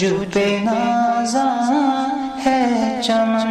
तुझ पे नाजा है चमन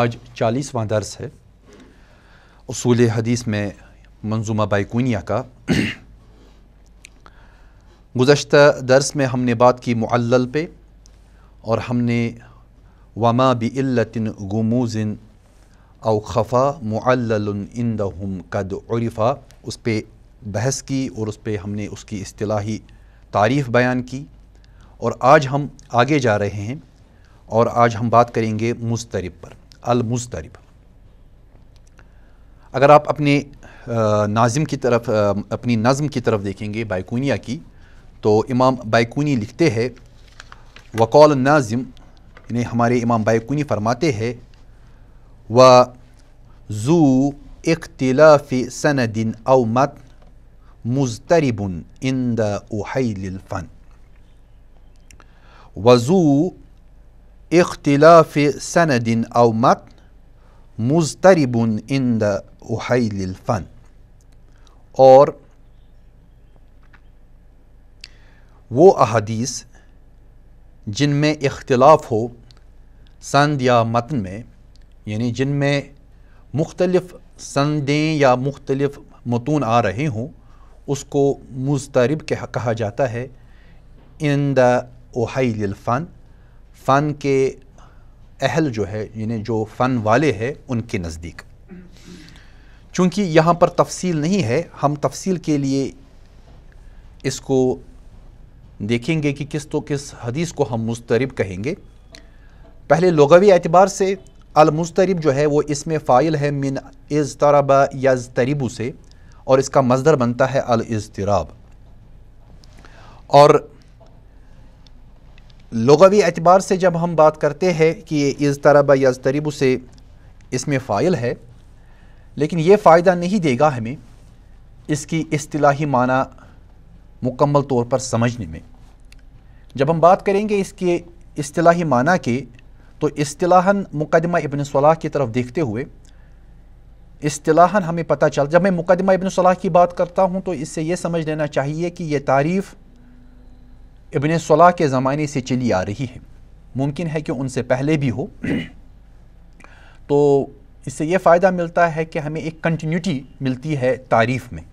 आज चालीसवां दर्स है उसूल हदीस में मंजूमा बैकुनिया का। गुज़श्त दर्स में हमने बात की मुअल्लल पे, और हमने वमा बिल्लतिन गुमूज़िन औ खफ़ा इंदहुम कद उरिफ़ा, उस पर बहस की और उस पर हमने उसकी इस्तिलाही तारीफ़ बयान की। और आज हम आगे जा रहे हैं, और आज हम बात करेंगे मुस्तरब पर अल मुस्तरब अगर आप अपने नाजिम की तरफ़ अपनी नज़म की तरफ़ देखेंगे बैकुनिया की तो इमाम बैकुनी लिखते हैं, वकौल नाजिम यानी हमारे इमाम बैकुनी फरमाते हैं, व जू इख्तिलाफ़ सनदिन अव मत मुजतरबन इंद उहैलफ़न वज़ू इख्तिलाफ़ सनदिन अव मत मुजतरबन इंद उहैलफ़न और वो अहदीस जिनमें इख्तलाफ हो संद या मतन में यानी जिनमें मुख्तलिफ़ संदें या मुख्तलिफ़ मतून आ रहे हों उसको मुस्तरब कहा जाता है इन द फ़न फ़न के अहल जो है यानी जो फ़न वाले हैं उनके नज़दीक चूँकि यहाँ पर तफसील नहीं है, हम तफसील के लिए इसको देखेंगे कि किस तो किस हदीस को हम मुस्तरब कहेंगे। पहले लगवी एतबार से अल मुस्तरब जो है, वो इसमें फ़ाइल है मिन इज़ तरबा यज़ तरीबू से, और इसका मजदर बनता है अल इज़तराब और लगवी एतबार से जब हम बात करते हैं कि ये इज़ तरबा यज़ तरीबू से इसमें फ़ाइल है लेकिन ये फ़ायदा नहीं देगा हमें इसकी इस्तिलाही माना मुकम्मल तौर पर समझने में। जब हम बात करेंगे इसके इस्तिलाही माना के तो इस्तिलाहन मुकदमा इबन सलाह की तरफ़ देखते हुए इस्तिलाहन हमें पता चल, जब मैं मुकदमा इबन सलाह की बात करता हूँ तो इससे ये समझ लेना चाहिए कि ये तारीफ़ इबन सलाह के ज़माने से चली आ रही है। मुमकिन है कि उनसे पहले भी हो। तो इससे ये फ़ायदा मिलता है कि हमें एक कंटिन्यूटी मिलती है तारीफ़ में।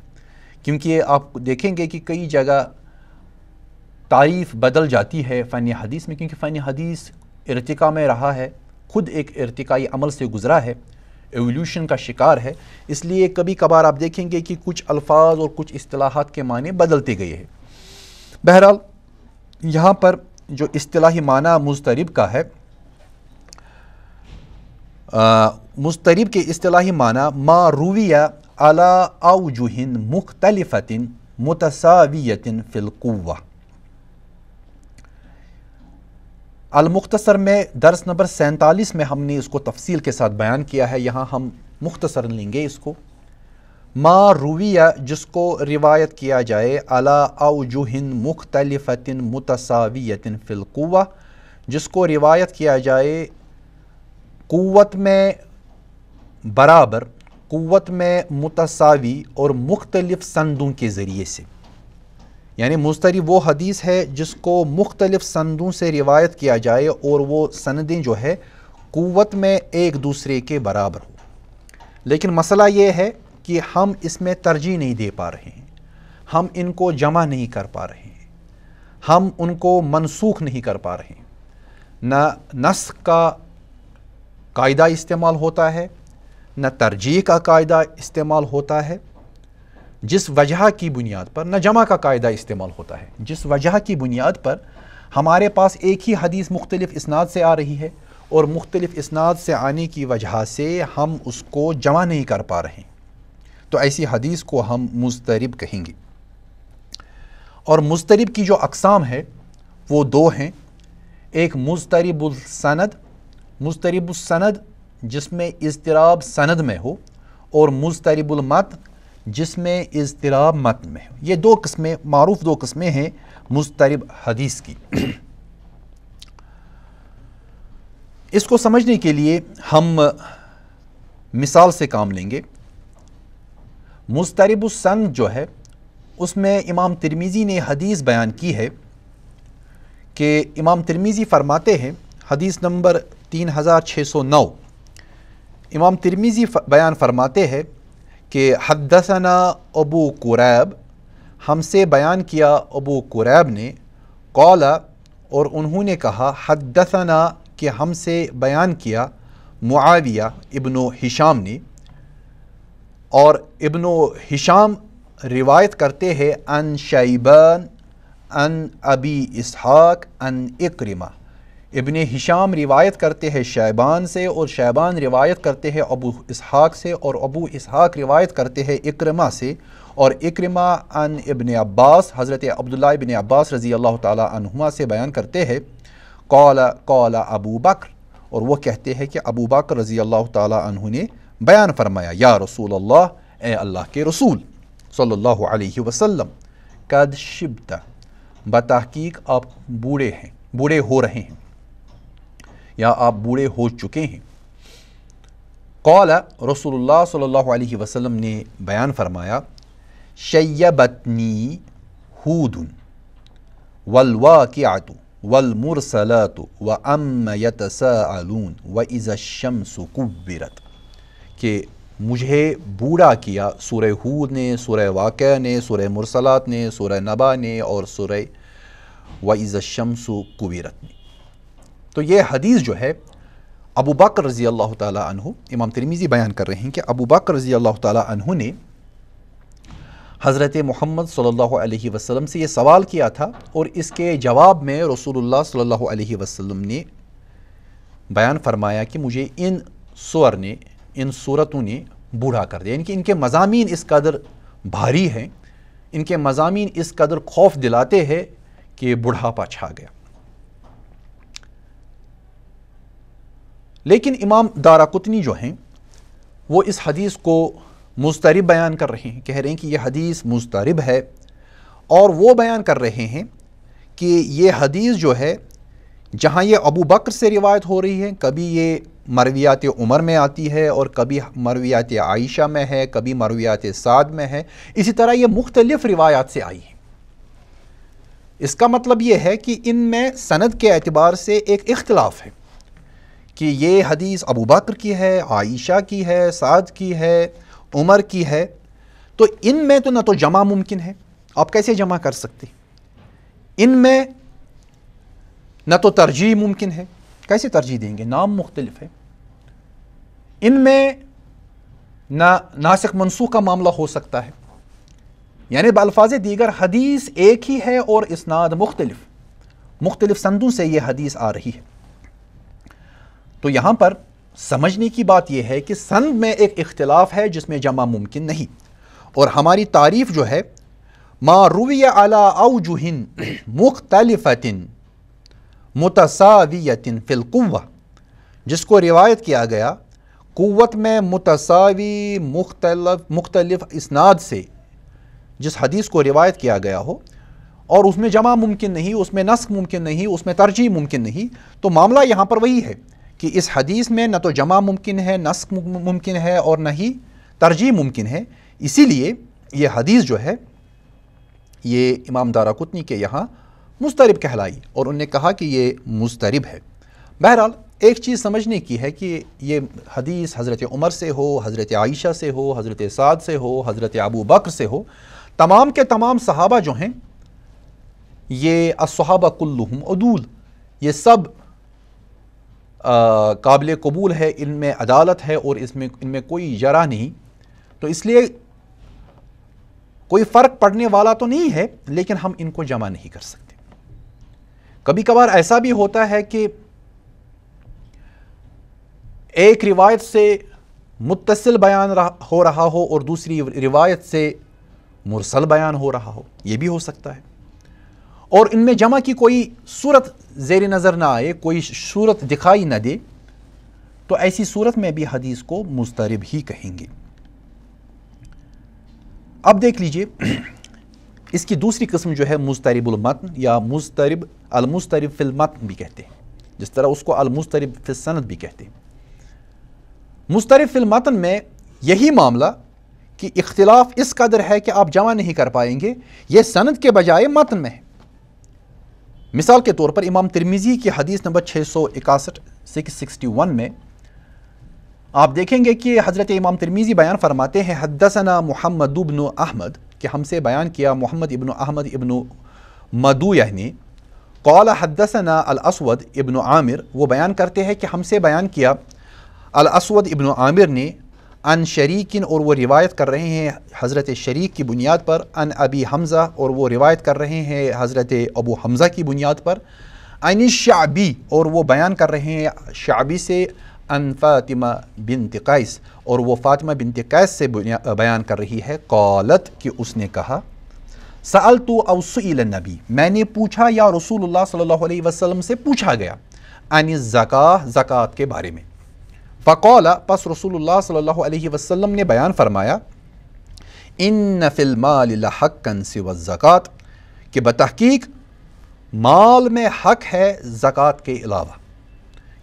क्योंकि आप देखेंगे कि कई जगह तारीफ़ बदल जाती है फ़न हदीस में, क्योंकि फ़न हदीस इरतिका में रहा है, खुद एक इरतिकाई अमल से गुज़रा है एवोल्यूशन का शिकार है। इसलिए कभी कभार आप देखेंगे कि कुछ अल्फाज और कुछ असलाहत के माने बदलते गए हैं। बहरहाल, यहाँ पर जो इस्तिलाही माना मुस्तरब का है मुस्तरब के इस्तिलाही माना, मा रूविया अला अवजुहिन मुख्तलिफ़तिन मुतसावियतिन फ़िलकुवा अलमुख्तसर में दर्स नंबर सैंतालीस में हमने इसको तफसील के साथ बयान किया है। यहाँ हम मुख्तसर लेंगे इसको। मा रूविया, जिसको रिवायत किया जाए, अला अवजुहिन मुख्तलिफ़तिन मुतसावियतिन फ़िलकुवा जिसको रिवायत किया जाए क़ुव्वत में बराबर, क़ुव्वत में मुतसावी और मुख्तलिफ़ संदों के ज़रिए से। यानी मुस्तरी वो हदीस है जिसको मुख्तलिफ़ संदों से रिवायत किया जाए और वो सनदें जो है क़ुव्वत में एक दूसरे के बराबर हो। लेकिन मसला ये है कि हम इसमें तरजीह नहीं दे पा रहे हैं। हम इनको जमा नहीं कर पा रहे हैं। हम उनको मनसूख नहीं कर पा रहे हैं। न नस का कायदा इस्तेमाल होता है, न तरजीह का कायदा इस्तेमाल होता है, जिस वजह की बुनियाद पर, न जमा का कायदा इस्तेमाल होता है। जिस वजह की बुनियाद पर हमारे पास एक ही हदीस मुख्तलिफ़ इसनाद से आ रही है और मुख्तलिफ़ इसनाद से आने की वजह से हम उसको जमा नहीं कर पा रहे तो ऐसी हदीस को हम मुस्तरब कहेंगे। और मुस्तरब की जो अकसाम है, वो दो हैं। एक मुस्तरबुलसनद मुस्तरबुलसनद जिसमें इज़तराब सनद में हो, और मुस्तरबुलमत जिसमें इज़तराब मत में हो। ये दो किस्में, मरूफ दो किस्में हैं मुस्तरब हदीस की। इसको समझने के लिए हम मिसाल से काम लेंगे। मुस्तरबुलसन जो है, उसमें इमाम तिरमीज़ी ने हदीस बयान की है कि इमाम तिरमीज़ी फरमाते हैं, हदीस नंबर तीन हज़ार छः सौ नौ। इमाम तिरमीज़ी बयान फरमाते हैं कि हदसना अबू कुरैब, हमसे बयान किया अबू कुरैब ने, कौला, और उन्होंने कहा हदसना कि हमसे बयान किया मुआविया इब्नो हिशाम ने। और इब्नो हिशाम रिवायत करते हैं, अन शैबान, अन अबी इसहाक, अन इक्रिमा। इबन हिशाम रिवायत करते हैं शैबान से और शैबान रिवायत करते हैं अबू इसहाक से और अबू इसहाक रिवायत करते हैं इक्रमा से और इक्रमा अन इबन अब्बास, हज़रत अब्दुल्ला इबन अब्बास रज़ी अल्लाह तहुमा से बयान करते हैं, कौला कौला अबू बकर। और वह कहते हैं कि अबू बकर रज़ी अल्लाह तु ने बयान फरमाया, या रसूल अल्लाह ए अल्लाह के रसूल, सल्लल्लाहु अलैहि वसल्लम, कद शिबता, बतहकीक आप बूढ़े हैं, बूढ़े हो रहे हैं। या आप बूढ़े हो चुके हैं। कौल रसूलुल्लाह सल्लल्लाहु अलैहि वसल्लम ने बयान फरमाया शैबतनी हूदन वलवाक़ियातु वलमुरसलातु व अम यतसाअलून व इज़शम्स कुव्विरत। कि मुझे बूढ़ा किया सूर हूद ने सूर वाक़ ने सूर मुरसलात ने सूर नबा ने और सूर व इज़शम्स कुबीरत ने। तो ये हदीस जो है, अबू बकर रज़ी अल्लाह तु इमाम तिरमीज़ी बयान कर रहे हैं कि अबू बकर रज़ी अल्लाह तु ने हज़रत मोहम्मद सल्लल्लाहु अलैहि से ये सवाल किया था और इसके जवाब में रसूलुल्लाह सल्लल्लाहु अलैहि ने बयान फरमाया कि मुझे इन सुअर ने, इन सूरतों ने बूढ़ा कर दिया। इनके इनके मजामी इस कदर भारी हैं, इनके मजामी इस कदर खौफ दिलाते हैं कि बुढ़ापा छा गया। लेकिन इमाम दारा कुतनी जो हैं, वो इस हदीस को मुस्तरब बयान कर रहे हैं, कह रहे हैं कि यह हदीस मुस्तरब है और वो बयान कर रहे हैं कि ये हदीस जो है, जहाँ ये अबू बकर से रिवायत हो रही है, कभी ये मरवियात उमर में आती है और कभी मरवियात आयशा में है, कभी मरवियात साद में है, इसी तरह ये मुख्तलिफ़ रिवायात से आई है। इसका मतलब ये है कि इनमें सनद के अतबार से एक इख्तलाफ है। कि ये हदीस अबू बकर की है, आयशा की है, साद की है, उमर की है। तो इन में तो ना तो जमा मुमकिन है। आप कैसे जमा कर सकते? इन में न तो तरजीह मुमकिन है। कैसे तरजीह देंगे? नाम मुख्तलिफ़ है। इनमें ना नासिक मनसूख का मामला हो सकता है। यानी बल्फाज दीगर हदीस एक ही है और इसनाद मुख्तलिफ़। मुख्तलिफ़ संदों से यह हदीस आ रही है। तो यहाँ पर समझने की बात यह है कि संद में एक इख्तलाफ है जिसमें जमा मुमकिन नहीं। और हमारी तारीफ़ जो है मारूवी अला अवजुहिन मुख्तलिफ़तिन मुतसावियतिन फ़िलकुवा जिसको रिवायत किया गया क़वत में मुतसावी मुख्तलफ, मुख्तलिफ़ इसनाद से जिस हदीस को रिवायत किया गया हो, और उसमें जमा मुमकिन नहीं, उसमें नस्क मुमकिन नहीं, उसमें तरजीह मुमकिन नहीं तो मामला यहाँ पर वही है कि इस हदीस में न तो जमा मुमकिन है नस्क मुमकिन है और न ही तरजीह मुमकिन है। इसीलिए ये हदीस जो है, ये इमाम दारा कुतनी के यहाँ मुस्तरब कहलाई और उनने कहा कि ये मुस्तरब है। बहरहाल, एक चीज़ समझने की है कि ये हदीस हज़रत उमर से हो, हज़रत आयशा से हो, हज़रत साद से हो, हज़रत अबू बकर से हो, तमाम के तमाम सहाबा जो हैं, ये असहाबा कुल्लुहम अदूल ये सब काबिल कबूल है, इनमें अदालत है और इसमें, इनमें कोई जरा नहीं। तो इसलिए कोई फ़र्क पड़ने वाला तो नहीं है, लेकिन हम इनको जमा नहीं कर सकते। कभी कभार ऐसा भी होता है कि एक रिवायत से मुतसिल बयान हो रहा हो और दूसरी रिवायत से मुरसल बयान हो रहा हो यह भी हो सकता है। और इनमें जमा की कोई सूरत जेर नज़र ना आए, कोई सूरत दिखाई न दे तो ऐसी सूरत में भी हदीस को मुस्तरब ही कहेंगे। अब देख लीजिए, इसकी दूसरी किस्म जो है मुस्तरबुलमतन या मुस्तरब, अलमुस्तरब फिलमतन भी कहते हैं। जिस तरह उसको अलमुस्तरब फिसनत भी कहते हैं। मुस्तरब फिलमतन में यही मामला कि इख्तलाफ इस कदर है कि आप जमा नहीं कर पाएँगे, ये सनत के बजाय मतन में है। मिसाल के तौर पर इमाम तिरमिज़ी की हदीस नंबर छः सौ इकासठ सिक्स सिक्सटी वन में आप देखेंगे कि हज़रत इमाम तिरमिज़ी बयान फरमाते हैं हदसना मोहम्मद इबन अहमद, कि हमसे बयान किया मोहम्मद इबन अहमद इबन मदू, यानी कौला हदसना असवद इबन आमिर, वो बयान करते हैं कि हमसे बयान किया असवद इबन आमिर ने अन शरीकिन और वो रिवायत कर रहे हैं हज़रत शरीक की बुनियाद पर, अन अबी हमज़ा और वो रिवायत कर रहे हैं हज़रत अबू हमज़ा की बुनियाद पर। अन शाबी और वो बयान कर रहे हैं शाबी से अन फ़ातिमा बिन कैस और वो फ़ातिमा बिन कैस से बयान कर रही है। कौलत कि उसने कहा सल तो अवसल नबी, मैंने पूछा या रसूलुल्लाह सल्लल्लाहु अलैहि वसल्लम से पूछा गया, अन ज़का ज़क़़त के बारे में। फ़कौला पस रसूलुल्लाह सल्लल्लाहु ने बयान फरमाया इन फ़िलमाकन सिव ज़क़़त कि बतहकीक माल में हक है ज़क़़त के अलावा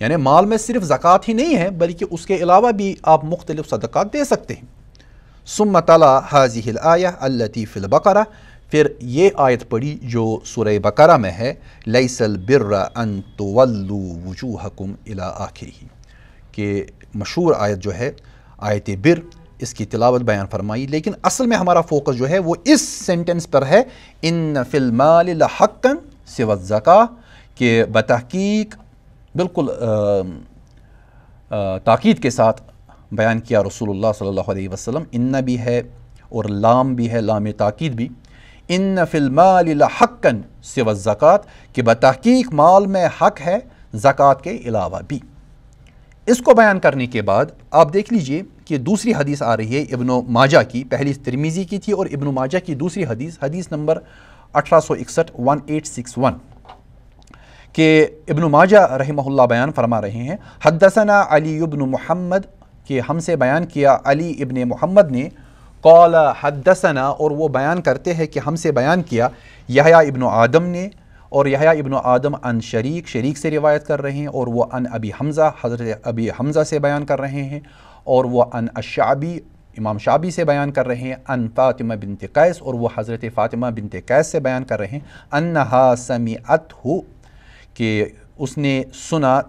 यानी माल में सिर्फ़ ज़क़़त ही नहीं है बल्कि उसके अलावा भी आप मुख्तलिफ़ सदक़ात दे सकते हैं सुम तला हाजिल आया अल्लतीफ़िलबकरा फिर ये आयत पढ़ी जो सुर बकरा में है लईसल बिर्रा अन तवल्लू वजूहकुम इला आखिरी कि मशहूर आयत जो है, आयत बिर, इसकी तिलावत बयान फरमाई। लेकिन असल में हमारा फोकस जो है, वो इस सेंटेंस पर है इन फिल्माल हक़न सिवत ज़का के बतहकीक, बिल्कुल ताक़द के साथ बयान किया रसूलुल्लाह सल्लल्लाहु अलैहि वसल्लम। इन्ना भी है और लाम भी है, लाम ताक़द भी। इन फिल्माल हक्कन सिवत ज़क़़त कि बतहकीक माल में हक है ज़क़़त के अलावा भी। इसको बयान करने के बाद आप देख लीजिए कि दूसरी हदीस आ रही है इब्न माजा की। पहली तिरमीज़ी की थी और इब्न माजा की दूसरी हदीस हदीस नंबर अठारह सौ इकसठ वन एट सिक्स वन के इब्न माजा रहमहुल्ला बयान फरमा रहे हैं। हदसना अली इब्न मोहम्मद के हमसे बयान किया। अली इब्न मोहम्मद ने कौल हदसना और वो बयान करते हैं कि हमसे बयान किया। यहया इब्न आदम ने और यहया इबन आदम अन शरीक शरीक से रिवायत कर रहे हैं और वह अन अबी हमज़ा हज़रत अबी हमज़ा से बयान कर रहे हैं और वह अन अशाबी इमाम शाबी से बयान कर रहे हैं अन फ़ातिमा बिनत कैस और वह हज़रत फ़ातिमा बिनत कैस से बयान कर रहे हैं। अन्नहा समीअत हो कि उसने सुना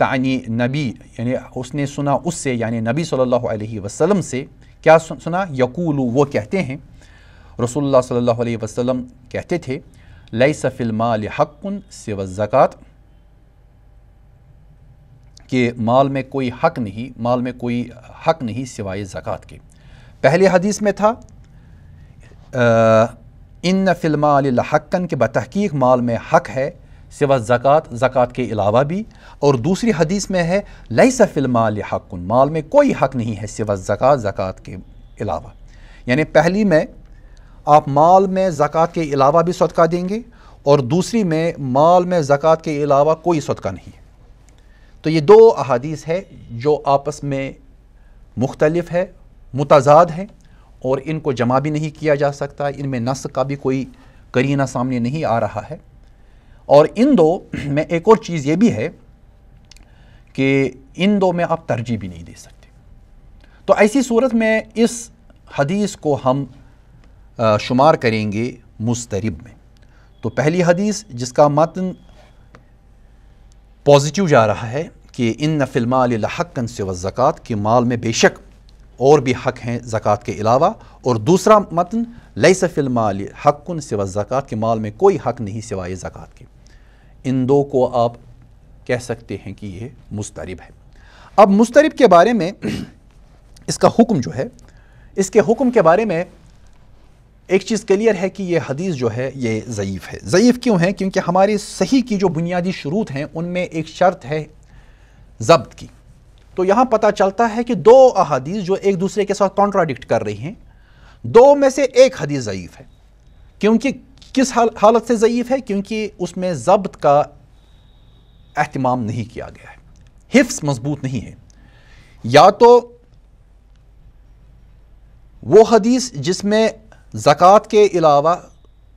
तानी नबी, यानी उसने सुना उससे, यानी नबी सल्लल्लाहु अलैहि वसल्लम से, क्या सुना? यकूल, वो कहते हैं। रसोल्ला सल्लल्लाहु अलैहि वसल्लम कहते थे लई सफ़िलमाल हक़ुन सिव ज़क़़त कि माल में कोई हक नहीं, माल में कोई हक नहीं सिवाय ज़क़़त के। पहले हदीस में था इन फ़िलमाल हक़न के बतहकीक माल में हक है सिवा ज़क़़त ज़क़़त के अलावा भी। और दूसरी हदीस में है लई सफ़िलमाल हक़ुन माल में कोई हक नहीं है सिवा ज़क़़त ज़क़़त के अलावा। यानी पहली में आप माल में ज़क़़त के अलावा भी सदका देंगे और दूसरी में माल में ज़क़़त के अलावा कोई सदका नहीं। है तो ये दो अहादीस है जो आपस में मुख्तलफ है, मुतजाद है और इनको जमा भी नहीं किया जा सकता। इनमें नस का भी कोई करीना सामने नहीं आ रहा है। और इन दो में एक और चीज़ ये भी है कि इन दो में आप तरजीह भी नहीं दे सकते। तो ऐसी सूरत में इस हदीस को हम शुमार करेंगे मुस्तरब में। तो पहली हदीस जिसका मतन पॉजिटिव जा रहा है कि इन फ़िल्माल हक़न से व ज़क़़त, के माल में बेशक और भी हक़ हैं ज़क़़त के अलावा, और दूसरा मतन लई फ़िल्माल हक़न से व ज़क़़त, के माल में कोई हक़ नहीं सिवाय ज़क़़त के। इन दो को आप कह सकते हैं कि ये मुस्तरब है। अब मुस्तरब के बारे में इसका हुक्म जो है, इसके हुक्म के बारे में एक चीज़ क्लियर है कि ये हदीस जो है ये ज़यीफ़ है। ज़यीफ़ क्यों है? क्योंकि हमारी सही की जो बुनियादी शुरूत हैं उनमें एक शर्त है जब्त की। तो यहाँ पता चलता है कि दो अहादीस जो एक दूसरे के साथ कॉन्ट्राडिक्ट कर रही हैं दो में से एक हदीस ज़यीफ़ है। क्योंकि किस हाल, हालत से ज़यीफ़ है? क्योंकि उसमें जब्त का अहतमाम नहीं किया गया है। हिफ्स मज़बूत नहीं है। या तो वो हदीस जिसमें ज़क़़त के अलावा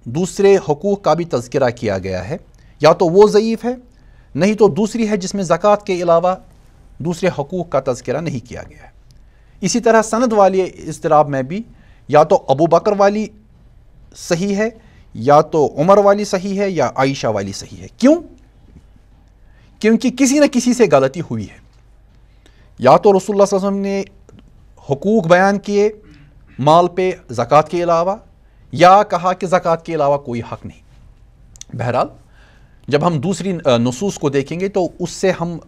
दूसरे हकूक़ का भी तस्करा किया गया है। या तो वो ज़यीफ़ है, नहीं तो दूसरी है जिसमें ज़क़़त के अलावा दूसरे हकूक़ का तस्करा नहीं किया गया है। इसी तरह सनद वाले इसतराब में भी या तो अबू बकर वाली सही है, या तो उमर वाली सही है, या आयशा वाली सही है। क्यों? क्योंकि किसी न किसी से गलती हुई है। या तो रसोल्ला वसम ने हकूक़ बयान किए माल पे ज़क़़त के अलावा या कहा कि ज़क़़त के अलावा कोई हक़ नहीं। बहरहाल, जब हम दूसरी नसूस को देखेंगे तो उससे हम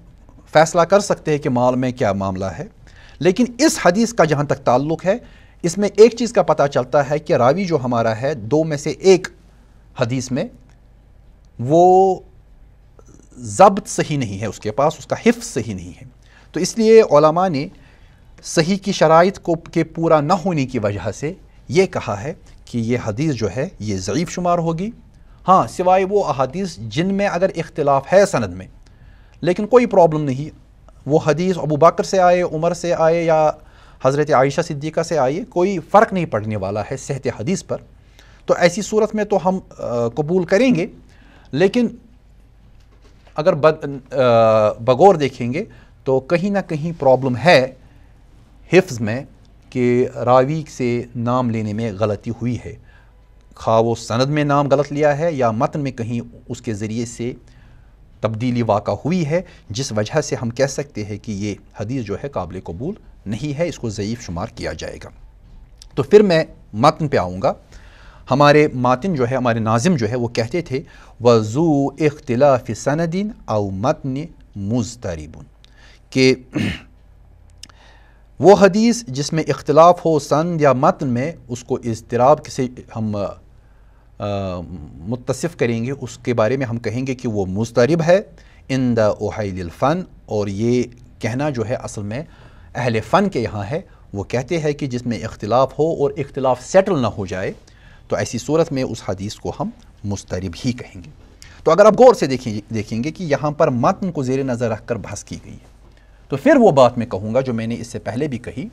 फैसला कर सकते हैं कि माल में क्या मामला है। लेकिन इस हदीस का जहाँ तक ताल्लुक़ है, इसमें एक चीज़ का पता चलता है कि रावी जो हमारा है, दो में से एक हदीस में, वो ज़ब्त सही नहीं है उसके पास, उसका हिफ सही नहीं है। तो इसलिए ने सही की शराइत को के पूरा न होने की वजह से ये कहा है कि ये हदीस जो है, ये ज़यीफ़ शुमार होगी। हाँ सिवाय वो अदीस जिनमें अगर इख्तलाफ है सनद में, लेकिन कोई प्रॉब्लम नहीं। वो हदीस अबू बकर से आए, उमर से आए या हज़रत आयशा सिद्दीक़ा से आए, कोई फ़र्क नहीं पड़ने वाला है सेहत हदीस पर। तो ऐसी सूरत में तो हम कबूल करेंगे, लेकिन अगर बगौर देखेंगे तो कहीं ना कहीं प्रॉब्लम है हिफ्ज़ में कि रावी से नाम लेने में गलती हुई है। खा वो सनद में नाम गलत लिया है या मतन में कहीं उसके ज़रिए से तब्दीली वाक़ हुई है, जिस वजह से हम कह सकते हैं कि ये हदीस जो है काबिल कबूल नहीं है, इसको ज़यीफ़ शुमार किया जाएगा। तो फिर मैं मतन पे आऊँगा। हमारे मातिन जो है, हमारे नाजिम जो है, वो कहते थे, वज़ू इख्तलाफ़ सनदिन अव मतन मुजतरबन, के वो हदीस जिसमें इख्तलाफ हो सन या मतन में उसको इजतराब से हम मुतसिफ़ करेंगे, उसके बारे में हम कहेंगे कि वो मुस्तरब है इन द ओहलफ़न और ये कहना जो है असल में अहल फ़न के यहाँ है। वो कहते हैं कि जिसमें इख्तलाफ हो और इख्तलाफ सेटल ना हो जाए तो ऐसी सूरत में उस हदीस को हम मुस्तरब ही कहेंगे। तो अगर आप गौर से देखेंगे देखेंगे कि यहाँ पर मतन को जेर नज़र रख कर बहस की गई है। तो फिर वो बात मैं कहूँगा जो मैंने इससे पहले भी कही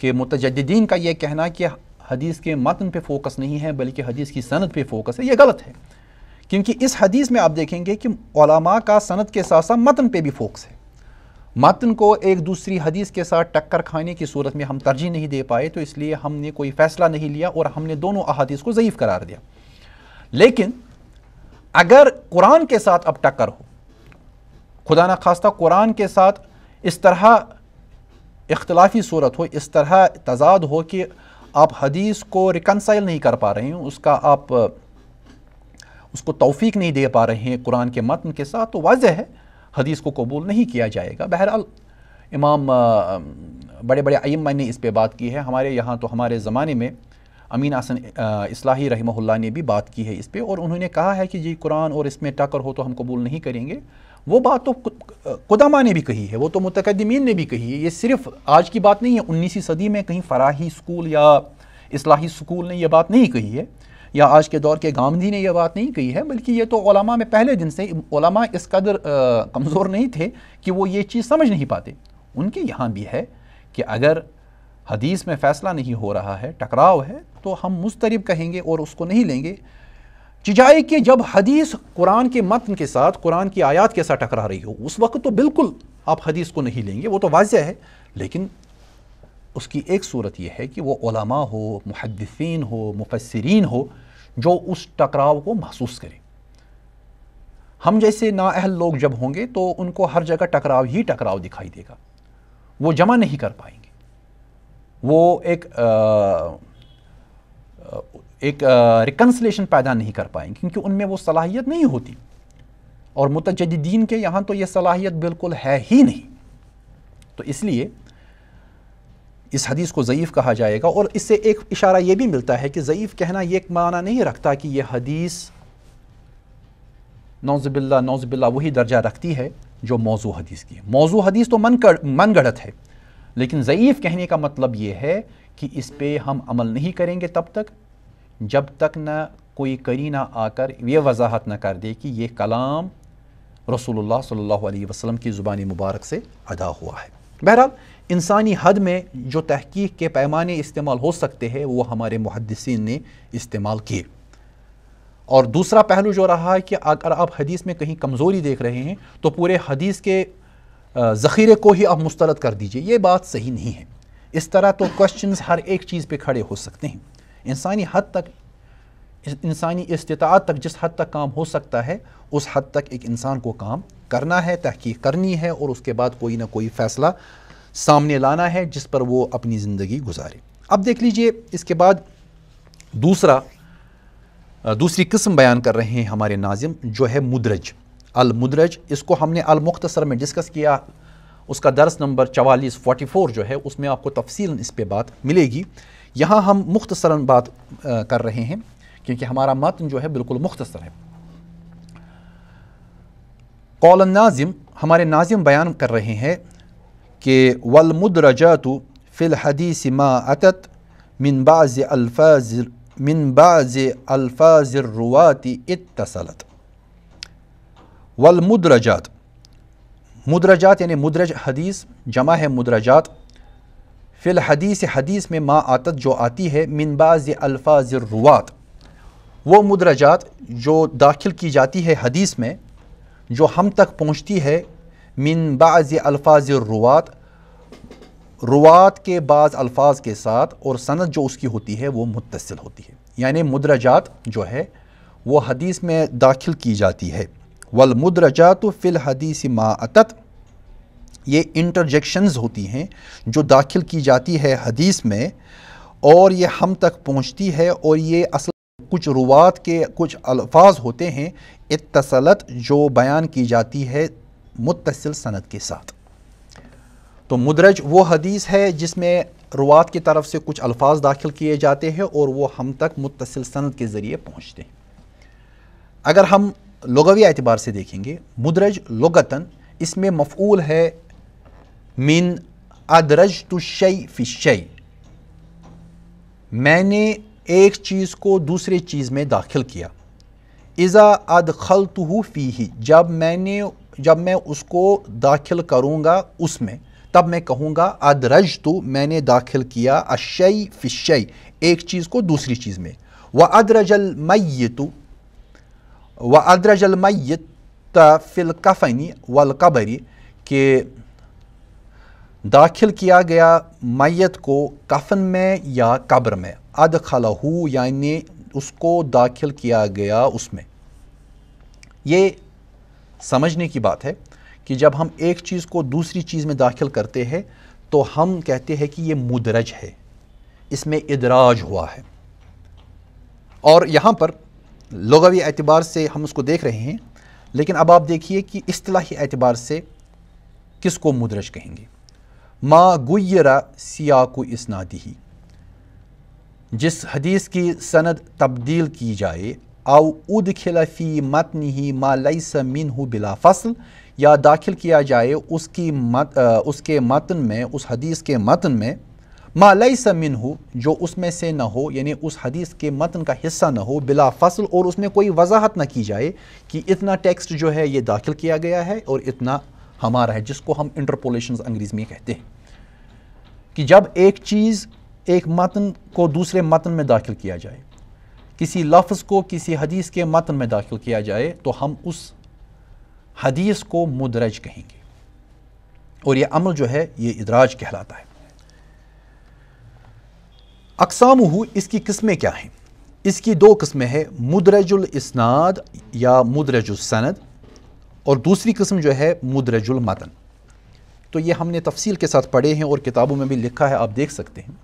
कि मुतजदीन का यह कहना कि हदीस के मतन पे फोकस नहीं है, बल्कि हदीस की सनत पे फोकस है, ये गलत है। क्योंकि इस हदीस में आप देखेंगे कि का सनत के साथ साथ मतन पे भी फोकस है। मतन को एक दूसरी हदीस के साथ टक्कर खाने की सूरत में हम तरजीह नहीं दे पाए तो इसलिए हमने कोई फ़ैसला नहीं लिया और हमने दोनों अहादीस को ज़यीफ़ करार दिया। लेकिन अगर कुरान के साथ अब टक्कर हो, खुदा न खास्ता कुरान के साथ इस तरह इख्तलाफी सूरत हो, इस तरह तजाद हो कि आप हदीस को रिकनसाइल नहीं कर पा रहे हैं, उसका आप, उसको तौफीक नहीं दे पा रहे हैं कुरान के मतन के साथ तो वाजह है, हदीस को कबूल नहीं किया जाएगा। बहरहाल, इमाम बड़े बड़े अयम ने इस पर बात की है। हमारे यहाँ तो हमारे ज़माने में अमीन आसन इसलाही रहमल्ला ने भी बात की है इस पर और उन्होंने कहा है कि जी कुरान और इसमें टक्कर हो तो हम कबूल नहीं करेंगे। वो बात तो कुदमा ने भी कही है, वो तो मुतकदमीन ने भी कही है। ये सिर्फ़ आज की बात नहीं है, उन्नीसवीं सदी में कहीं फ़राही स्कूल या इसलाही स्कूल ने यह बात नहीं कही है, या आज के दौर के गांधी ने यह बात नहीं कही है, बल्कि ये तो ओलामा में पहले दिन से ओलामा इस कदर कमज़ोर नहीं थे कि वो ये चीज़ समझ नहीं पाते। उनके यहाँ भी है कि अगर हदीस में फ़ैसला नहीं हो रहा है, टकराव है तो हम मुस्तरब कहेंगे और उसको नहीं लेंगे। चिजाए कि जब हदीस कुरान के मतन के साथ कुरान की आयात के साथ टकरा रही हो उस वक्त तो बिल्कुल आप हदीस को नहीं लेंगे वो तो वाजह है। लेकिन उसकी एक सूरत यह है कि वो ओलामा हो मुहदसिन हो मुफसरीन हो जो उस टकराव को महसूस करें। हम जैसे नाअहल लोग जब होंगे तो उनको हर जगह टकराव ही टकराव दिखाई देगा। वो जमा नहीं कर पाएँगे। वो एक आ, एक रिकन्सलेशन पैदा नहीं कर पाएँगे, क्योंकि उनमें वो सलाहियत नहीं होती। और मुतजदीन के यहाँ तो ये सलाहियत बिल्कुल है ही नहीं। तो इसलिए इस हदीस को ज़यीफ़ कहा जाएगा, और इससे एक इशारा ये भी मिलता है कि ज़यीफ़ कहना ये एक माना नहीं रखता कि यह हदीस नौजबिल्ला नौजबिल्ला वही दर्जा रखती है जो मौजू हदीस की मौजू हदीस तो मन कर मन गढ़त है, लेकिन ज़यीफ़ कहने का मतलब ये है कि इस पर हम अमल नहीं करेंगे तब तक जब तक न कोई करीना आकर ये वजाहत न कर दे कि ये कलाम रसूलुल्लाह सल्लल्लाहु अलैहि वसल्लम की ज़ुबान मुबारक से अदा हुआ है। बहरहाल, इंसानी हद में जो तहकीक के पैमाने इस्तेमाल हो सकते हैं, वो हमारे मुहदसिन ने इस्तेमाल किए। और दूसरा पहलू जो रहा है कि अगर आप हदीस में कहीं कमज़ोरी देख रहे हैं तो पूरे हदीस के ज़ख़ीरे को ही आप मुस्तरद कर दीजिए। ये बात सही नहीं है। इस तरह तो क्वेश्चन हर एक चीज़ पे खड़े हो सकते हैं। इंसानी हद तक, इंसानी इस्तात तक जिस हद तक काम हो सकता है, उस हद तक एक इंसान को काम करना है, तहकीक करनी है और उसके बाद कोई ना कोई फ़ैसला सामने लाना है जिस पर वो अपनी ज़िंदगी गुजारे। अब देख लीजिए, इसके बाद दूसरा दूसरी किस्म बयान कर रहे हैं हमारे नाजिम, जो है मुदरज। अल मुदरज, इसको हमने अलमुख्तसर में डिस्कस किया। उसका दरस नंबर चवालीस, फोर्टी फोर जो है, उसमें आपको तफसील इस पर बात मिलेगी। यहाँ हम मुख्तसरा बात कर रहे हैं, क्योंकि हमारा मतन जो है बिल्कुल मुख्तसर है। कौल नाजिम, हमारे नाजिम बयान कर रहे हैं कि वलमुदरजातु फ़िल हदीस मा अतत मिन बाज़ अल्फाज, मिन बाज़ अल्फाज रुवाती इत्तसलत। वलमुदरजात मुदरजात यानी मुदरज हदीस, जमा है मुदरजात। फ़िल हदीस हदीस में मा आतत जो आती है, मिन बाज़ अल्फाज रुवात। वो मुदरजात जो दाखिल की जाती है हदीस में, जो हम तक पहुँचती है, मिन बाज़ अल्फाज रुवात। रुवात के बाज़ अल्फाज के साथ और सनत जो उसकी होती है, वो मुतसिल होती है। यानी मुदरजात जो है, वो हदीस में दाखिल की जाती है। वल मुदरजात फ़िल हदीस मातत ये इंटरजेक्शंस होती हैं, जो दाखिल की जाती है हदीस में, और ये हम तक पहुँचती है, और ये असल कुछ रुवात के कुछ अल्फाज होते हैं इतसलत जो बयान की जाती है मुतसिल सनत के साथ। तो मुदरज वो हदीस है, जिसमें रुवात की तरफ़ से कुछ अल्फाज दाखिल किए जाते हैं, और वो हम तक मुतसिल सनत के ज़रिए पहुँचते हैं। अगर हम लगवी एतबार से देखेंगे, मुदरज लगता इसमें मफूल है मिन अदरज तुशई फ़िशई मैंने एक चीज़ को दूसरे चीज़ में दाखिल किया। इज़ा अद खल तो फ़ी ही जब मैंने, जब मैं उसको दाखिल करूँगा उसमें, तब मैं कहूँगा अदरज तो मैंने दाखिल किया अशई फ़िशई एक चीज़ को दूसरी चीज़ में। व अदरजल मैतु व अदरजल मैत फ़िल कफ़नी वल कबरी, के दाखिल किया गया मैत को कफन में या कब्र में। अद खलहू यानी उसको दाखिल किया गया उसमें। ये समझने की बात है कि जब हम एक चीज़ को दूसरी चीज़ में दाखिल करते हैं तो हम कहते हैं कि ये मुदरज है। इसमें इदराज हुआ है। और यहाँ पर लगवी एतबार से हम उसको देख रहे हैं, लेकिन अब आप देखिए कि असलाही एतबार से किसको मुदरज कहेंगे? मा गुयरा सियाकु इसनादी जिस हदीस की सनद तब्दील की जाए आउ उद खिलाफ़ी मतन ही मा लईस मिन हो बिला फ़सल या दाखिल किया जाए उसकी मत आ, उसके मतन में उस हदीस के मतन में मा लईस मिन हो जो उसमें से न हो यानी उस हदीस के मतन का हिस्सा न हो बिला फ़सल और उसमें कोई वजाहत न की जाए कि इतना टेक्स्ट जो है ये दाखिल किया गया है और इतना हमारा है, जिसको हम इंटरपोलेशन अंग्रेज़ी में कहते हैं। कि जब एक चीज़, एक मतन को दूसरे मतन में दाखिल किया जाए, किसी लफ्ज़ को किसी हदीस के मतन में दाखिल किया जाए तो हम उस हदीस को मुदरज कहेंगे। और यह अमल जो है, ये इदराज कहलाता है। अकसाम इसकी किस्में क्या हैं? इसकी दो किस्में हैं, मुदरजुल इसनाद या मुदरजुल सनद। और दूसरी किस्म जो है मुदरजुल मतन तो ये हमने तफसील के साथ पढ़े हैं और किताबों में भी लिखा है, आप देख सकते हैं।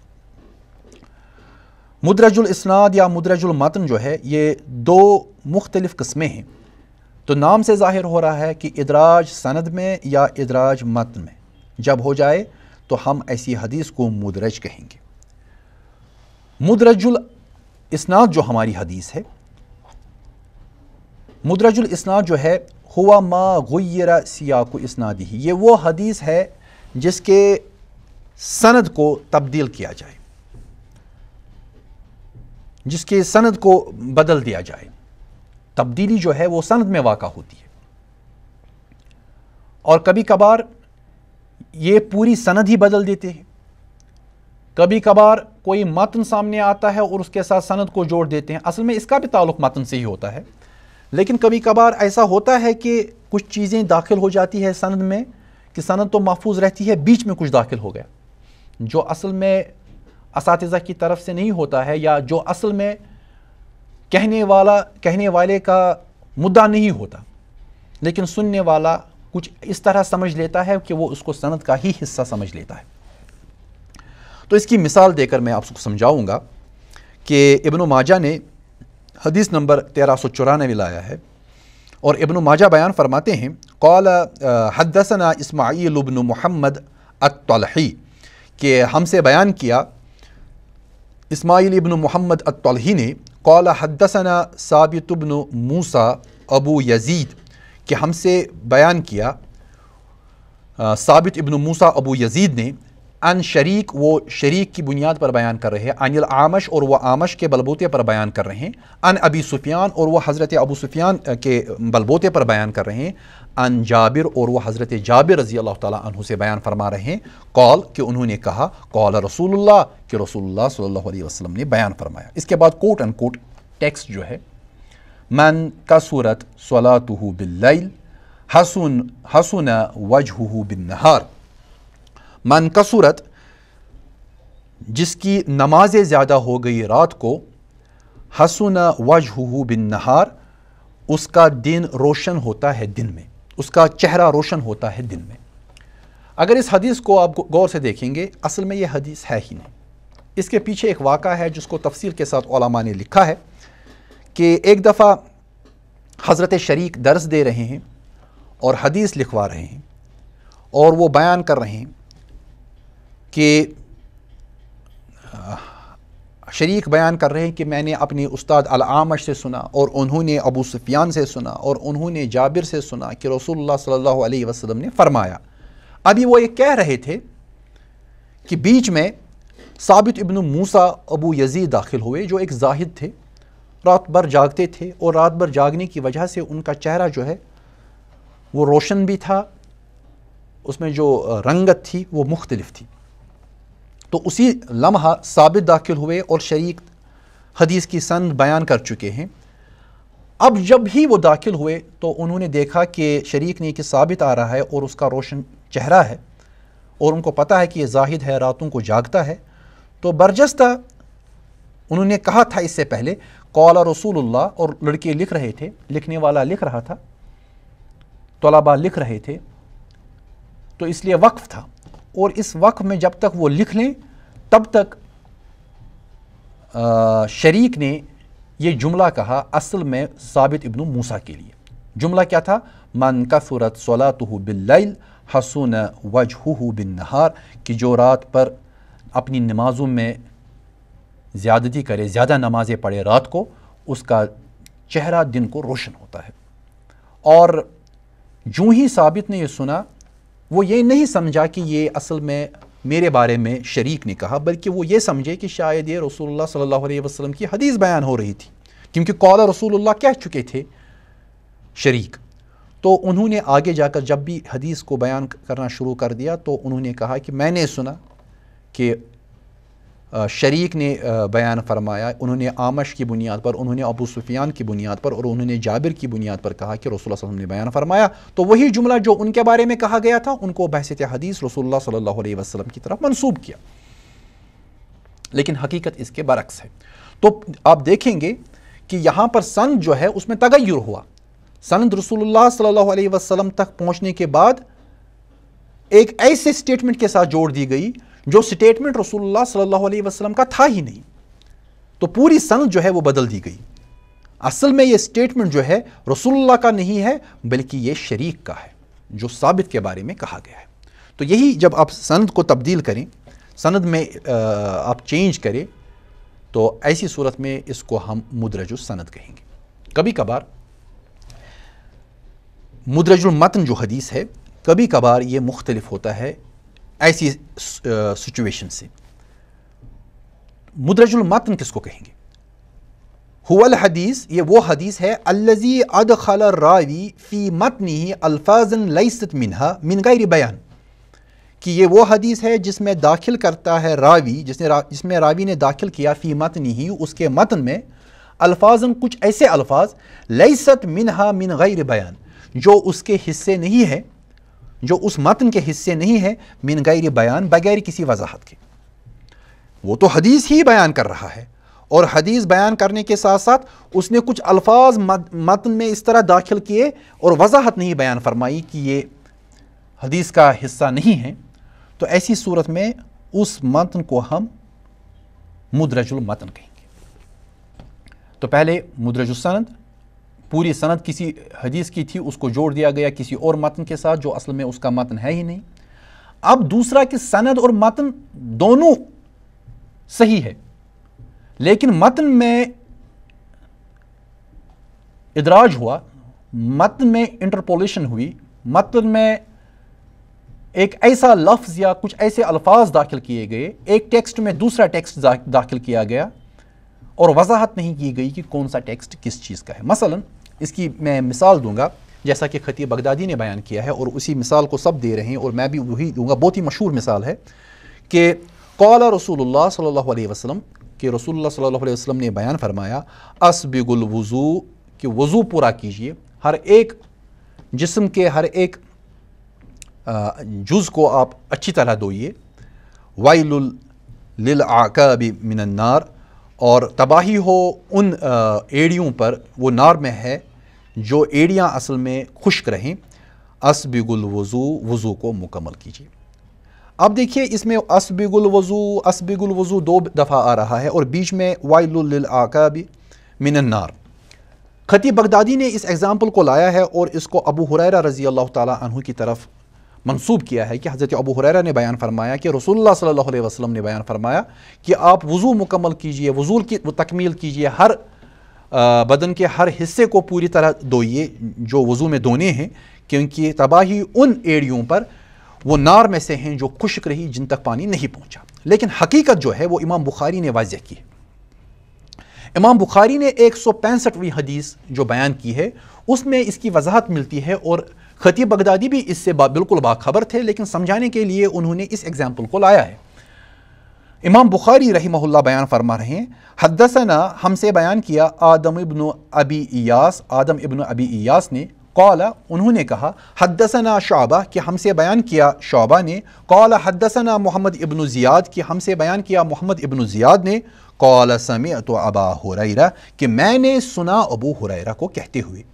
मुदरजुल इसनाद या मुदरजुल मतन जो है, ये दो मुख्तलिफ़ कस्में हैं। तो नाम से ज़ाहिर हो रहा है कि इदराज सनद में या इदराज मतन में। जब हो जाए तो हम ऐसी हदीस को मुदरज कहेंगे। मुदरजुल इसनाद जो हमारी हदीस है, मुदरजुल इसनाद जो है हुआ मा गुयरा सियाक इसनादी ये वो हदीस है जिसके सनद को तब्दील किया जाए। जिसके सनद को बदल दिया जाए। तब्दीली जो है वो सनद में वाक़ा होती है। और कभी कभार ये पूरी सनद ही बदल देते हैं। कभी कभार कोई मतन सामने आता है और उसके साथ सनद को जोड़ देते हैं। असल में इसका भी ताल्लुक मतन से ही होता है। लेकिन कभी कभार ऐसा होता है कि कुछ चीज़ें दाखिल हो जाती है सनद में कि सनद तो महफूज रहती है, बीच में कुछ दाखिल हो गया। जो असल में इस की तरफ़ से नहीं होता है या जो असल में कहने वाला, कहने वाले का मुद्दा नहीं होता। लेकिन सुनने वाला कुछ इस तरह समझ लेता है कि वो उसको सनद का ही हिस्सा समझ लेता है। तो इसकी मिसाल देकर मैं आपको समझाऊँगा कि इब्न माजा ने हदीस नंबर तेरह सौ चौरानवे लाया है। और इब्न माजा बयान फरमाते हैं, कौल हदसना इसमाइल मोहम्मद अतलही के हमसे बयान किया, इस्माइल इबन मोहम्मद अतलही ने कौल हदसना साबितबन मूसा, अबू यजीद के हमसे बयान किया साबित इबन मूसा, अबू यजीद ने अन शरीक, वो शरीक की बुनियाद पर बयान कर रहे हैं। अनिल आमश और वह आमश के बलबूते पर बयान कर रहे हैं। अन अबी सुफियान और वह हज़रत अबू सुफियान के बलबूते पर बयान कर रहे हैं। अन जाबिर और वह हज़रत जाबिर रज़ी अल्लाह तु से बयान फरमा रहे हैं। कौल कि उन्होंने कहा, कौल रसूलुल्लाह, कि रसूलुल्लाह सल्लल्लाहु अलैहि वसल्लम ने बयान फरमाया। इसके बाद कोट अन कोट टेक्स्ट जो है, मन का सूरत सलातु बिल्लैल हसन हसन वजहू बिन नहार। मन का सूरत जिसकी नमाजें ज़्यादा हो गई रात को, हसन वजहू बिन नहार, उसका दिन रोशन होता है दिन में, उसका चेहरा रोशन होता है दिन में। अगर इस हदीस को आप गौर से देखेंगे, असल में यह हदीस है ही नहीं। इसके पीछे एक वाक़ा है, जिसको तफसील के साथ ने लिखा है, कि एक दफ़ा हज़रत शरीक दर्ज दे रहे हैं और हदीस लिखवा रहे हैं और वो बयान कर रहे हैं कि शरीक बयान कर रहे हैं कि मैंने अपने उस्ताद आमश से सुना और उन्होंने अबू सुफियान से सुना और उन्होंने जाबिर से सुना कि रसूलुल्लाह सल्लल्लाहु अलैहि वसल्लम ने फरमाया। अभी वो ये कह रहे थे कि बीच में साबित इब्न मूसा अबू यजीद दाखिल हुए, जो एक जाहिद थे, रात भर जागते थे और रात भर जागने की वजह से उनका चेहरा जो है, वो रोशन भी था, उसमें जो रंगत थी वो मुख्तलिफ़ थी। तो उसी लम्हा साबित दाखिल हुए और शरीक हदीस की सन बयान कर चुके हैं। अब जब भी वो दाखिल हुए तो उन्होंने देखा कि शरीक ने कि साबित आ रहा है और उसका रोशन चेहरा है और उनको पता है कि ये जाहिद है, रातों को जागता है। तो बरजस्ता उन्होंने कहा था इससे पहले, कौला रसूलुल्लाह, और लड़के लिख रहे थे, लिखने वाला लिख रहा था, तलबा लिख रहे थे। तो इसलिए वक्फ था। और इस वक्त में जब तक वो लिख लें तब तक आ, शरीक ने ये जुमला कहा असल में साबित इब्न मूसा के लिए। जुमला क्या था? मन का सूरत सलात बिल्ल हसन वजहू बिन नहार कि जो रात पर अपनी नमाज़ों में ज़्यादती करे ज़्यादा नमाज़ें पढ़े रात को उसका चेहरा दिन को रोशन होता है। और जूँ ही साबित ने यह सुना वो ये नहीं समझा कि ये असल में मेरे बारे में शरीक ने कहा, बल्कि वो ये समझे कि शायद ये रसूलुल्लाह सल्लल्लाहु अलैहि वसल्लम की हदीस बयान हो रही थी। क्योंकि कौला रसूलुल्लाह कह चुके थे शरीक। तो उन्होंने आगे जाकर जब भी हदीस को बयान करना शुरू कर दिया तो उन्होंने कहा कि मैंने सुना कि शरीक ने बयान फरमाया, उन्होंने आमश की बुनियाद पर, उन्होंने अबू सुफियान की बुनियाद पर और उन्होंने जाबिर की बुनियाद पर कहा कि वसल्लम ने बयान फरमाया। तो वही जुमला जो उनके बारे में कहा गया था, उनको बहसत हदीस रसोल्ला सल्लल्लाहु अलैहि वसल्लम की तरफ़ मनसूब किया। लेकिन हकीकत इसके बरक्स है। तो आप देखेंगे कि यहाँ पर सन जो है, उसमें तगैर हुआ। सनद रसूलुल्लाह सल्लल्लाहु अलैहि वसल्लम तक पहुँचने के बाद एक ऐसे स्टेटमेंट के साथ जोड़ दी गई जो स्टेटमेंट रसूलुल्लाह सल्लल्लाहु अलैहि वसल्लम का था ही नहीं। तो पूरी संग जो है वो बदल दी गई। असल में ये स्टेटमेंट जो है रसुल्ला का नहीं है, बल्कि ये शरीक का है, जो साबित के बारे में कहा गया है। तो यही जब आप सनद को तब्दील करें, सनद में आप चेंज करें तो ऐसी सूरत में इसको हम मुद्रज सनद कहेंगे। कभी कभार मुद्रजुल जो हदीस है कभी कभार ये मुख्तलिफ़ होता है ऐसी सिचुएशन से। मुद्रजुल मतन किसको कहेंगे? हुवल हदीस ये वो हदीस है अल्लजी अद रावी फ़ी मतनी अल्फाजन लईसत मिनहा मिन गैर बयान। कि ये वो हदीस है जिसमें दाखिल करता है रावी जिसने रा, जिसमें रावी ने दाखिल किया फ़ी मतनी ही उसके मतन में अल्फाजन कुछ ऐसे अल्फाज लईसत मिनहा मिन गैर बयान जो उसके हिस्से नहीं है जो उस मतन के हिस्से नहीं है, मिन गैर बयान, बगैर किसी वजाहत के। वो तो हदीस ही बयान कर रहा है। और हदीस बयान करने के साथ साथ उसने कुछ अल्फाज मतन में इस तरह दाखिल किए और वजाहत नहीं बयान फरमाई कि ये हदीस का हिस्सा नहीं है। तो ऐसी सूरत में उस मतन को हम मुद्रजुल मतन कहेंगे। तो पहले मुद्रजुल सनद पूरी सनद किसी हदीस की थी, उसको जोड़ दिया गया किसी और मतन के साथ, जो असल में उसका मतन है ही नहीं। अब दूसरा कि सनद और मतन दोनों सही है, लेकिन मतन में इदराज हुआ, मतन में इंटरपोलेशन हुई, मतन में एक ऐसा लफ्ज़ या कुछ ऐसे अल्फाज दाखिल किए गए, एक टेक्स्ट में दूसरा टेक्स्ट दाखिल किया गया, और वजाहत नहीं की गई कि कौन सा टेक्स्ट किस चीज़ का है। मसलन इसकी मैं मिसाल दूँगा, जैसा कि ख़तीब बगदादी ने बयान किया है और उसी मिसाल को सब दे रहे हैं और मैं भी वही दूँगा। बहुत ही मशहूर मिसाल है कि कौला रसूलुल्लाह सल्लल्लाहु अलैहि वसल्लम, कि रसूलुल्लाह वसल्लम ने बयान फरमाया, असबिगुल वज़ू कि वज़ू पूरा कीजिए। हर एक जिसम के, हर एक जुज़ को आप अच्छी तरह धोइए। वाइलुल लिल आकाबी मिनन्नार, और तबाही हो उन एड़ियों पर, वो नार में है जो एड़ियाँ असल में खुश्क रहें, असबिगुल वज़ू वज़ू को मुकम्मल कीजिए। अब देखिए इसमें असबिगुल वज़ू असबिगुल वज़ू दो दफ़ा आ रहा है और बीच में वाइल आकाबी मिनन्नार खती बगदादी ने इस एग्ज़ाम्पल को लाया है और इसको अबू हुरैरा रज़ी अल्लाह तु की तरफ़ मंसूब किया है कि हज़रत अबू हुरैरा ने बयान फरमाया कि रसूलुल्लाह सल्लल्लाहु अलैहि वसल्लम ने बयान फरमाया कि आप वज़ू मुकम्मल कीजिए वज़ू की तकमील कीजिए, हर बदन के हर हिस्से को पूरी तरह धोइए जो वज़ू में धोने हैं क्योंकि तबाही उन एड़ियों पर वो नार में से हैं जो खुश्क रही जिन तक पानी नहीं पहुँचा। लेकिन हकीकत जो है वो इमाम बुखारी ने वाजह की है। इमाम बुखारी ने एक सौ पैंसठवीं हदीस जो बयान की है उसमें इसकी वजाहत मिलती है और खतीब बगदादी भी इससे बा, बिल्कुल बाखबर थे लेकिन समझाने के लिए उन्होंने इस एग्ज़ाम्पल को लाया है। इमाम बुखारी रही बयान फरमा रहे हैं हदसना हमसे बयान किया आदम इबन अबी इयास, आदम इबन अबी इयास ने, कौला, उन्होंने कहा हदसना शोबा, कि हमसे बयान किया शोबा ने, कौला हदसना मोहम्मद इबन ज़ियाद, कि हमसे बयान किया मोहम्मद इबन ज़ियाद ने, कौला समय तो अबा हुरैरा, कि मैंने सुना अबू हुरैरा को कहते हुए।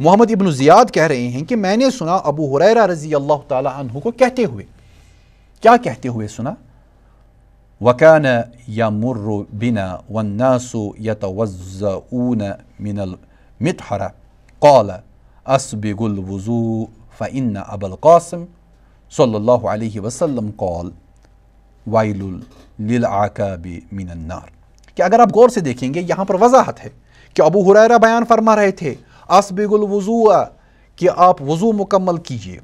मोहम्मद इबन ज़ियाद कह रहे हैं कि मैंने सुना अबू हुरैरा रज़ी अल्लाह तु को कहते हुए। क्या कहते हुए सुना? वकान या मुर्र बिना वन्नासु यतवज़ऊन मिनल मितहरा कौला असबिगुल वज़ू फ़िन अबल कासम सल्लल्लाहु अलैहि वसल्लम कौल वाइलुल आकाबी मिनन्नार कि अगर आप गौर से देखेंगे यहाँ पर वजाहत है कि अबू हुरैरा बयान फरमा रहे थे असबिगुल वज़ू कि आप वज़ू मुकम्मल कीजिए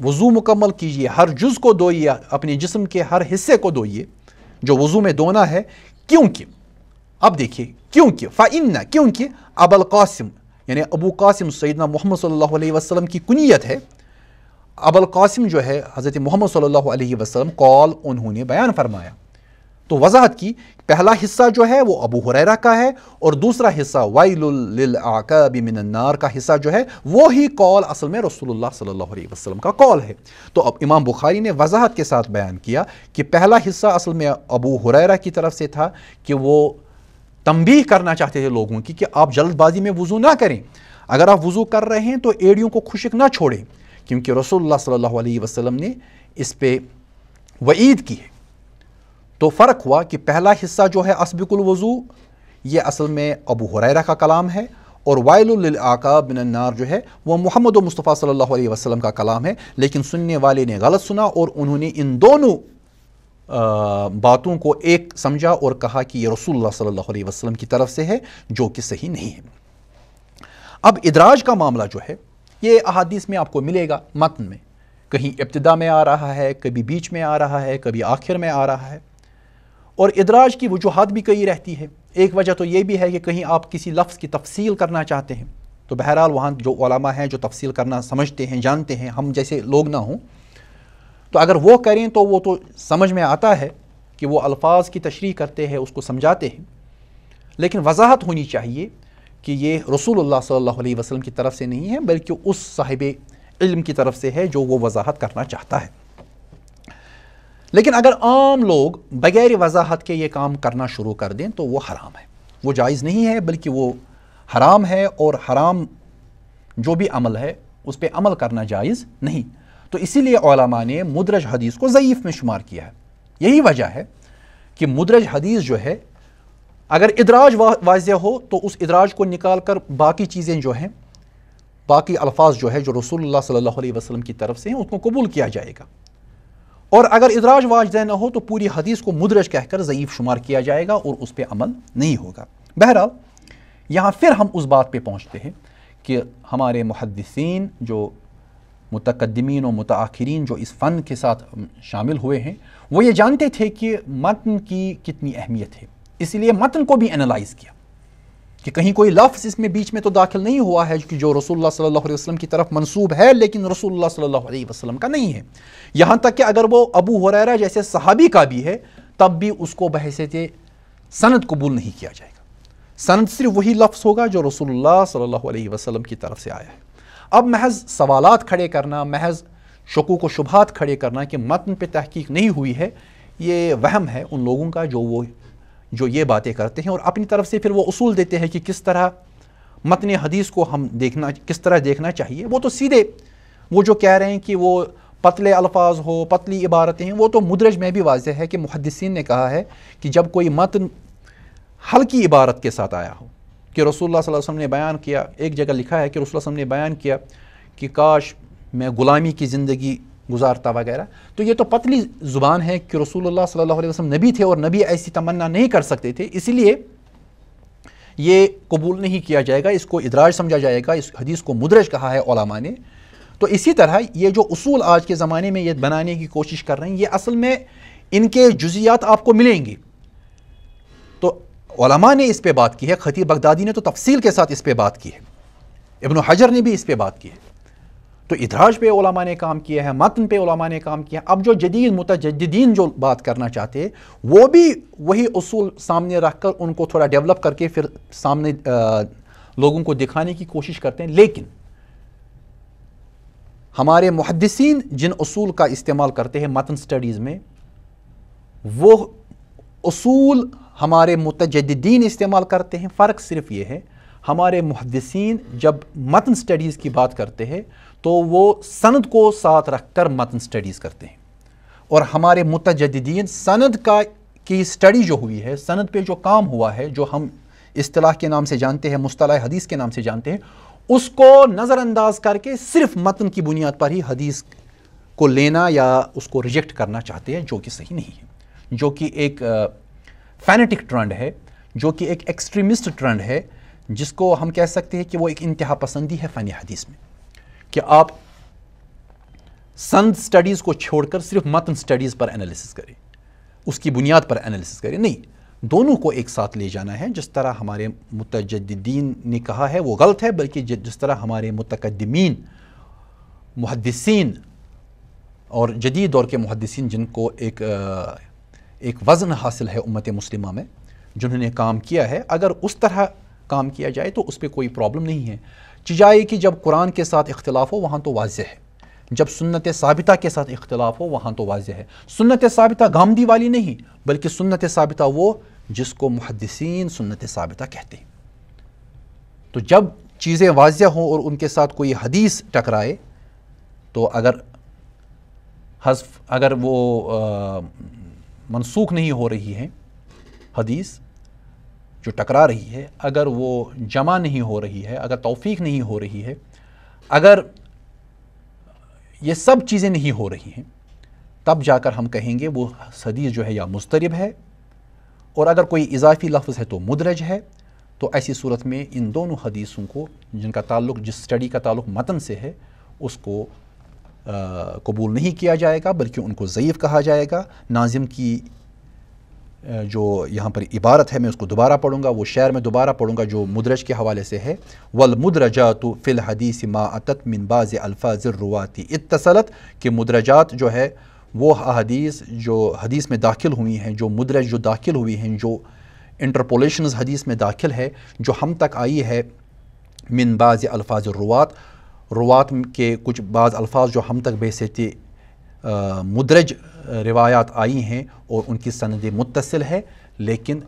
वज़ू मुकम्मल कीजिए हर जुज़ को धोइए अपने जिस्म के हर हिस्से को धोइए जो वज़ू में धोना है, क्योंकि, अब देखिए, क्योंकि फ़ाइन क्योंकि, अबल कासिम, यानी अबू कासिम सैदना मोहम्मद सल्लल्लाहु अलैहि वसल्लम की कुनीत है। अबल कासिम जो है, हज़रत मोहम्मद सल्लल्लाहु अलैहि वसल्लम, कॉल उन्होंने बयान फरमाया। तो वजाहत की, पहला हिस्सा जो है वो अबू हुरैरा का है और दूसरा हिस्सा वाइलमिनार का हिस्सा जो है वो ही कॉल असल में रसूलुल्लाह सल्लल्लाहु अलैहि वसल्लम का कॉल है। तो अब इमाम बुखारी ने वजाहत के साथ बयान किया कि पहला हिस्सा असल में अबू हुरैरा की तरफ़ से था कि वो तंबी करना चाहते थे लोगों की कि आप जल्दबाजी में वज़ू ना करें। अगर आप वज़ू कर रहे हैं तो एड़ियों को खुशक ना छोड़ें, क्योंकि रसोल्ला सल्लल्लाहु अलैहि वसल्लम ने इस पर वईद की है। तो फ़र्क हुआ कि पहला हिस्सा जो है असबिकुल वज़ू, ये असल में अबू हुरैरा का कलाम है, और वायल आका बिनार जो है वह मोहम्मद मुस्तफ़ा सल्लल्लाहु अलैहि वसल्लम का कलाम है, लेकिन सुनने वाले ने गलत सुना और उन्होंने इन दोनों बातों को एक समझा और कहा कि ये रसूलुल्लाह सल्लल्लाहु अलैहि वसल्लम की तरफ़ से है, जो कि सही नहीं है। अब इदराज का मामला जो है, ये अहादीस में आपको मिलेगा मतन में। कहीं इब्तदा में आ रहा है, कभी बीच में आ रहा है, कभी आखिर में आ रहा है। और इदराज की वजूहत भी कई रहती है। एक वजह तो ये भी है कि कहीं आप किसी लफ्ज़ की तफसील करना चाहते हैं तो बहरहाल वहाँ जो ओलमा हैं जो तफसील करना समझते हैं, जानते हैं, हम जैसे लोग ना हों तो अगर वो करें तो वो तो समझ में आता है कि वो अल्फाज की तशरी करते हैं, उसको समझाते हैं। लेकिन वजाहत होनी चाहिए कि ये रसूलुल्लाह सल्लल्लाहु अलैहि वसल्लम की तरफ़ से नहीं है, बल्कि उस साहिब इल्म की तरफ़ से है जो वो वजाहत करना चाहता है। लेकिन अगर आम लोग बगैर वजाहत के ये काम करना शुरू कर दें तो वो हराम है। वो जायज़ नहीं है, बल्कि वो हराम है और हराम जो भी अमल है, उस पर अमल करना जायज़ नहीं। तो इसीलिए ने मुदरज हदीस को ज़यीफ़ में शुमार किया है। यही वजह है कि मुदरज हदीस जो है, अगर इदराज वाज हो तो उस इदराज को निकाल कर बाकी चीज़ें जो हैं, बाकी अल्फाज जो है, जो रसूलुल्लाह सल्लल्लाहु अलैहि वसल्लम की तरफ़ से हैं, उसको कबूल किया जाएगा। और अगर इदराज वाज न हो तो पूरी हदीस को मुदरज कहकर ज़यीफ़ शुमार किया जाएगा और उस पर अमल नहीं होगा। बहरहाल, यहाँ फिर हम उस बात पर पहुँचते हैं कि हमारे मुहदसिन जो मुतकदमीन और मुतआखरीन जो इस फ़न के साथ शामिल हुए हैं, वो ये जानते थे कि मतन की कितनी अहमियत है। इसलिए मतन को भी एनालाइज किया। कि कहीं कोई लफ्ज़ इसमें बीच में तो दाखिल नहीं हुआ है कि जो रसूलुल्लाह सल्लल्लाहु अलैहि वसल्लम की तरफ़ मंसूब है, लेकिन रसूलुल्लाह सल्लल्लाहु अलैहि वसल्लम का नहीं है। यहाँ तक कि अगर वो अबू हुरैरा जैसे सहाबी का भी है, तब भी उसको बहसीत सनद कबूल नहीं किया जाएगा। सनद सिर्फ़ वही लफ्ज़ होगा जो रसूलुल्लाह सल्लल्लाहु अलैहि वसल्लम की तरफ़ से आया है। अब महज सवालात खड़े करना, महज शकू को शुभात खड़े करना कि मतन पर तहकीक नहीं हुई है, ये वहम है उन लोगों का जो वो जो ये बातें करते हैं और अपनी तरफ़ से फिर वो उसूल देते हैं कि किस तरह मतन हदीस को हम देखना, किस तरह देखना चाहिए। वो तो सीधे वो जो कह रहे हैं कि वो पतले अल्फाज हो, पतली इबारतें हैं, वो तो मुदरज में भी वाजह है कि मुहदसिन ने कहा है कि जब कोई मतन हल्की इबारत के साथ आया हो, कि रसूलुल्लाह वसल्लम ने बयान किया, एक जगह लिखा है कि रसूल ने बयान किया कि काश मैं ग़ुलामी की ज़िंदगी गुजारता वगैरह। तो ये तो पतली ज़ुबान है कि रसूलुल्लाह सल्लल्लाहु अलैहि वसल्लम नबी थे और नबी ऐसी तमन्ना नहीं कर सकते थे। इसीलिए ये कबूल नहीं किया जाएगा, इसको इदराज समझा जाएगा, इस हदीस को मुदरज कहा है ओलामा ने। तो इसी तरह ये जो असूल आज के ज़माने में ये बनाने की कोशिश कर रहे हैं, ये असल में इनके जुजियात आपको मिलेंगी। तो ओलमा ने इस पर बात की है, खतीब बगदादी ने तो तफसील के साथ इस पर बात की है। इबन हजर ने भी इस पर बात की है। तो इधराज पे ओलमा ने काम किया है मतन पे ओलमा ने काम किया अब जो जदीद मुतजदीन जो बात करना चाहते हैं वो भी वही असूल सामने रख कर उनको थोड़ा डेवलप करके फिर सामने आ, लोगों को दिखाने की कोशिश करते हैं। लेकिन हमारे मुहदसिन जिन असूल का इस्तेमाल करते हैं मतन स्टडीज़ में वो असूल हमारे मुतजदीन इस्तेमाल करते हैं। फ़र्क सिर्फ़ ये है हमारे मुहदसिन जब मतन स्टडीज़ की बात करते हैं तो वो सनद को साथ रख कर मतन स्टडीज़ करते हैं। और हमारे मुतजदीन सनद का की स्टडी जो हुई है, सनद पे जो काम हुआ है, जो हम असलाह के नाम से जानते हैं मुस्तला हदीस के नाम से जानते हैं, उसको नज़रअंदाज करके सिर्फ़ मतन की बुनियाद पर ही हदीस को लेना या उसको रिजेक्ट करना चाहते हैं, जो कि सही नहीं है। जो कि एक फैनेटिक ट्रेंड है, जो कि एक एक्सट्रीमिस्ट ट्रेंड है, जिसको हम कह सकते हैं कि वो एक इंतहा पसंदी है फ़नी हदीस में। कि आप संत स्टडीज़ को छोड़कर सिर्फ़ मतन स्टडीज़ पर एनालिसिस करें। उसकी बुनियाद पर एनालिसिस करें। नहीं, दोनों को एक साथ ले जाना है। जिस तरह हमारे मुतजदीन ने कहा है, वो गलत है, बल्कि जिस तरह हमारे मुतकदमीन मुहदसिन और जदीद दौर के मुहदसिन जिनको एक एक वज़न हासिल है उम्मत मुस्लिमा में, जिन्होंने काम किया है, अगर उस तरह काम किया जाए तो उस पर कोई प्रॉब्लम नहीं है। चिजाए कि जब कुरान के साथ इख्तलाफ हो, वहाँ तो वाज है। जब सुन्नत साबिता के साथ इख्तलाफ हो, वहाँ तो वाज है। सुन्नत साबिता गामदी वाली नहीं, बल्कि सुन्नत साबिता वो जिसको मुहदसिन सुन्नत साबिता कहते हैं। तो जब चीज़ें वाज हों और उनके साथ कोई हदीस टकराए तो अगर हज़फ, अगर वो मनसूख नहीं हो रही हैं, हदीस जो टकरा रही है, अगर वो जमा नहीं हो रही है, अगर तौफीक नहीं हो रही है, अगर ये सब चीज़ें नहीं हो रही हैं, तब जाकर हम कहेंगे वो हदीस जो है या मुस्तरब है, और अगर कोई इजाफी लफ्ज़ है तो मुदरज है तो ऐसी सूरत में इन दोनों हदीसों को, जिनका ताल्लुक, जिस स्टडी का ताल्लुक मतन से है, उसको कबूल नहीं किया जाएगा, बल्कि उनको ज़यीफ़ कहा जाएगा। नाजिम की जो यहाँ पर इबारत है, मैं उसको दोबारा पढ़ूँगा। वो शेर में दोबारा पढ़ूँगा, जो मुदरज के हवाले से है। वल मुदरजात फ़िल हदीस मा अतत मिन बाज़ अल्फाज़रुआती इतसलत कि मुदरजात जो है, वो हदीस जो हदीस में दाखिल हुई हैं, जो मुदरज जो दाखिल हुई हैं, जो इंटरपोलेशन हदीस में दाखिल है, जो हम तक आई है मिन बाज़ अल्फाज रुवात। रुवात के कुछ बाज़ अल्फाज जो हम तक बेसती मुदरज रिवायात आई हैं और उनकी सनद मुतसिल है, लेकिन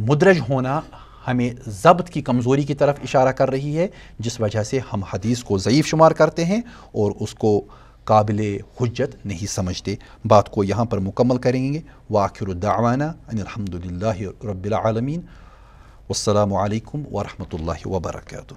मुदरज होना हमें ज़ब्त की कमज़ोरी की तरफ़ इशारा कर रही है, जिस वजह से हम हदीस को ज़यीफ़ शुमार करते हैं और उसको काबिल हजत नहीं समझते। बात को यहाँ पर मुकम्मल करेंगे। वाखिरदावाना अनिलहमदिल्ला रबालमीन वालकम वरहमल वबरक